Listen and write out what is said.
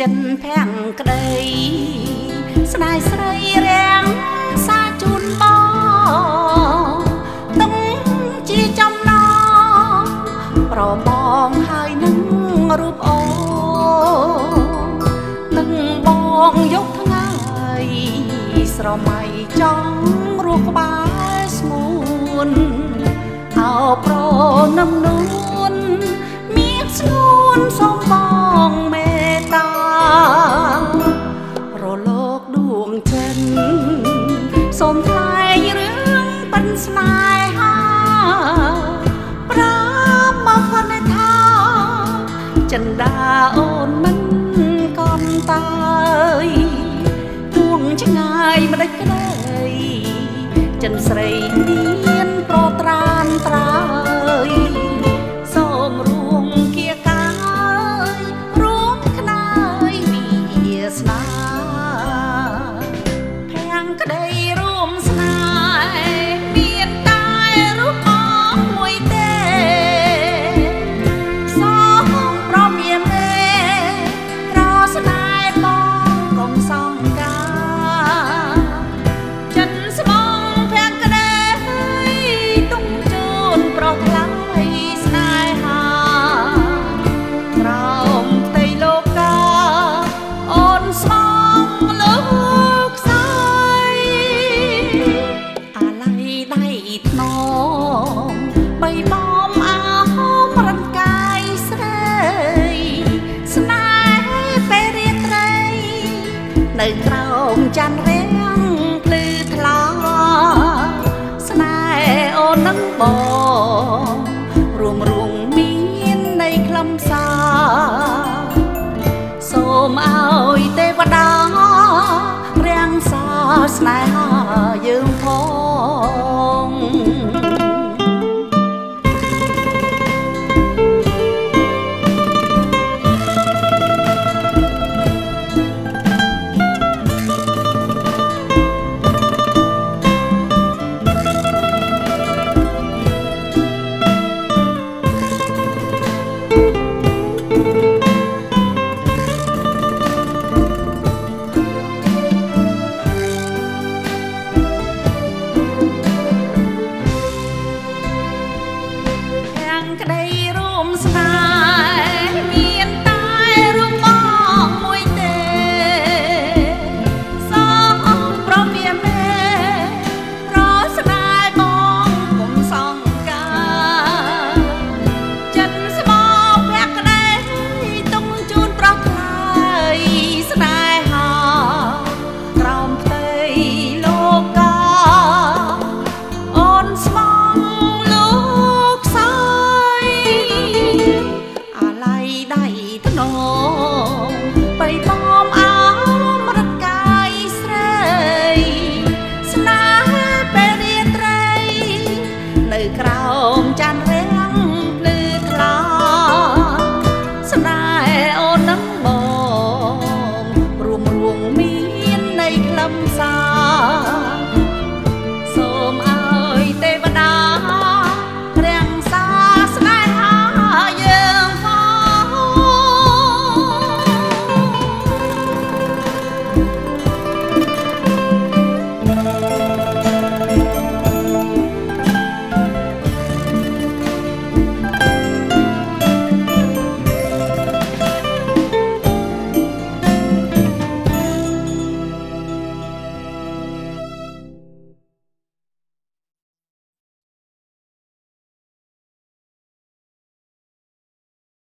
ចិនភាំងក្តីស្ដាយស្រីរាំងសាជូនបងទុំជាចំណងប្របងហើយនឹងរូបអូនឹងបងយកថ្ងៃស្រមៃចង់រស់ក្បែរស្ងួនអោប្រនំនួ សូមថ្លែងរឿងប៉ិនស្នេហាប្រាប់មកគាត់ថាចិនដាអូនមិនកនតើយទួងឆ្ងាយមិនដេចក្ដីចិនស្រីមានប្រត្រានត្រើ នៅក្រោមច័ន្ទរាំងភ្លឺថ្លាស្នេហ៍អូននឹងបងរួមរងមាននៃខ្លឹមសារសូមឲ្យទេវតារាំងសាស្នេហាយើងផងទាំង ក្តីរួមស្នេហ៍ lắm sao